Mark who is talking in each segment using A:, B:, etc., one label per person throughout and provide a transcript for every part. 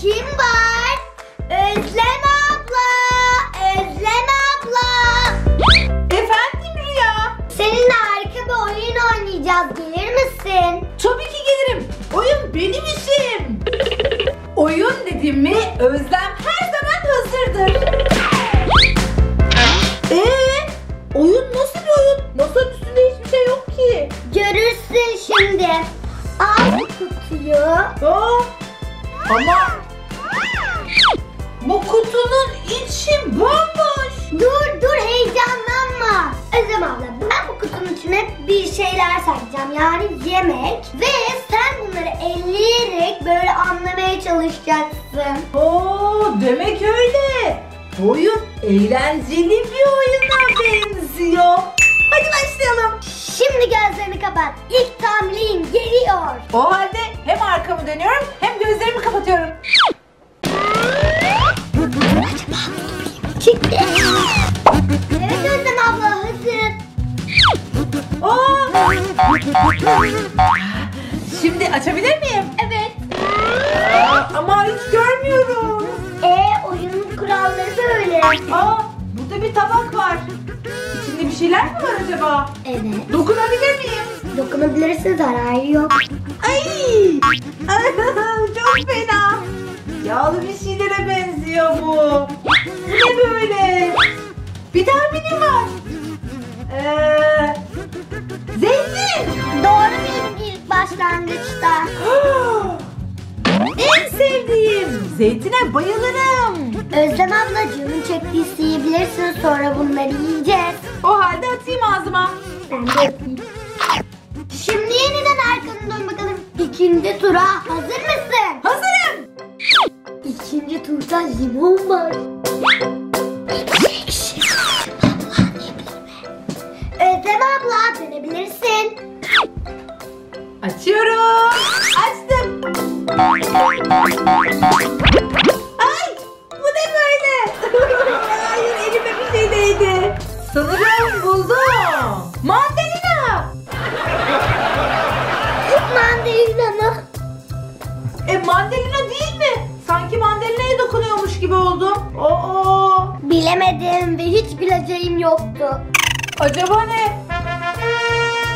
A: kim var? Özlem abla. Özlem abla.
B: Efendim Rüya.
A: Seninle harika bir oyun oynayacağız. Gelir misin?
B: Tabii ki gelirim. Oyun benim işim. Oyun dedim mi Özlem her zaman hazırdır. Ee, oyun nasıl bir oyun? Masanın üstünde hiçbir şey yok ki.
A: Görürsün şimdi. Al kutuyu.
B: Aa, ama bu kutunun içi bomboş.
A: Dur dur heyecanlanma. Özlem abla ben bu kutunun içine bir şeyler saklayacağım. Yani yemek. Ve sen bunları elleyerek böyle anlamaya çalışacaksın.
B: Oo, demek öyle. Bu oyun eğlenceli bir oyuna benziyor. Hadi başlayalım.
A: Şimdi gözlerini kapat. İlk tahminin geliyor.
B: O halde hem arkamı dönüyorum hem gözlerimi kapatıyorum.
A: Çıktı. Evet Özlem abla hazır.
B: Aa! Şimdi açabilir miyim?
A: Evet.
B: Aa, ama hiç görmüyorum.
A: E oyunun kuralları böyle.
B: Aa, burada bir tabak var. İçinde bir şeyler mi var acaba?
A: Evet.
B: Dokunabilir miyim?
A: Dokunabilirsin zararı yok.
B: Ay! Çok fena. Yağlı bir şeylere benziyor bu. Bu ne böyle? Bir tahminim var. Ee, zeytin.
A: Doğru bildin ilk başlangıçta.
B: en sevdiğim. Zeytine bayılırım.
A: Özlem abla canın çektiyse yiyebilirsin sonra bunları yiyeceğiz.
B: O halde atayım ağzıma.
A: Ben de yapayım. Şimdi yeniden arkanı dön bakalım. İkinci tura hazır var. Özlem abla dönebilirsin.
B: Açıyorum. Açtım. Ay bu ne böyle? Hayır elime bir şey değdi. Sanırım buldum. Mandalina.
A: Mandalina mı?
B: E mandalina değil mi? Dokunuyormuş gibi oldum. Oo.
A: Bilemedim ve hiç bileceğim yoktu.
B: Acaba ne?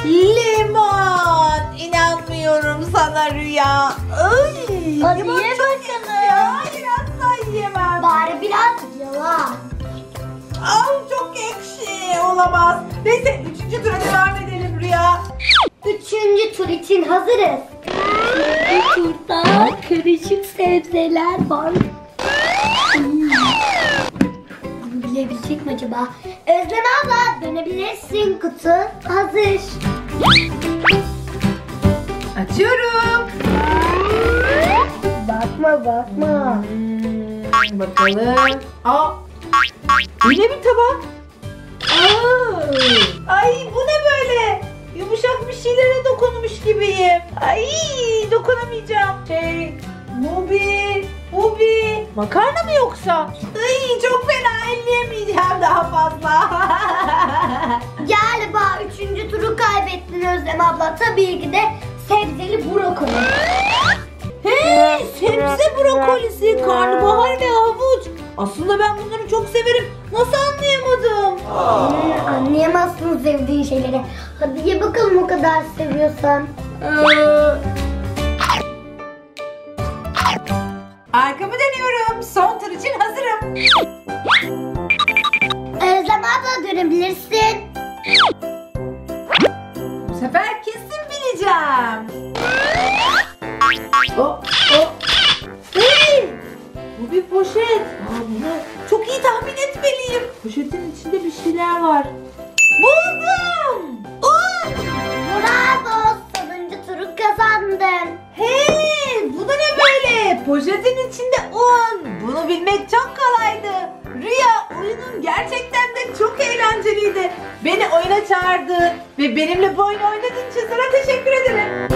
B: Limon. İnanmıyorum sana Rüya. Ay,
A: Hadi
B: limon
A: ye
B: çok
A: bakalım.
B: Ya, hayır asla yiyemem.
A: Bari biraz yala.
B: Ay çok ekşi. Olamaz. Neyse üçüncü tura devam edelim Rüya.
A: Üçüncü tur için hazırız. Turda karışık sebzeler var. Bunu bilebilecek mi acaba? Özlem abla dönebilirsin kutu hazır.
B: Açıyorum.
A: Bakma bakma.
B: Hmm, bakalım. Aa, yine bir tabak. Aa, Makarna mı yoksa? Ay çok fena elleyemeyeceğim daha fazla.
A: Galiba üçüncü turu kaybettin Özlem abla. Tabii ki de sebzeli brokoli.
B: Hey sebze brokolisi, karnabahar ve havuç. Aslında ben bunları çok severim. Nasıl anlayamadım?
A: Hmm, anlayamazsın sevdiğin şeyleri. Hadi ye bakalım o kadar seviyorsan.
B: Arkamı. Son tur için hazırım.
A: Özlem abla dönebilirsin.
B: Bu sefer kesin bileceğim. Oh, oh. Hey! Bu bir poşet. Aa, bunu çok iyi tahmin etmeliyim. Poşetin içinde bir şeyler var. Buldum. Un.
A: Bravo sonuncu turu kazandın.
B: Hey, bu da ne böyle? Poşetin içinde un. Bunu bilmek çok kolaydı. Rüya oyunun gerçekten de çok eğlenceliydi. Beni oyuna çağırdı ve benimle bu oyunu oynadığın için sana teşekkür ederim.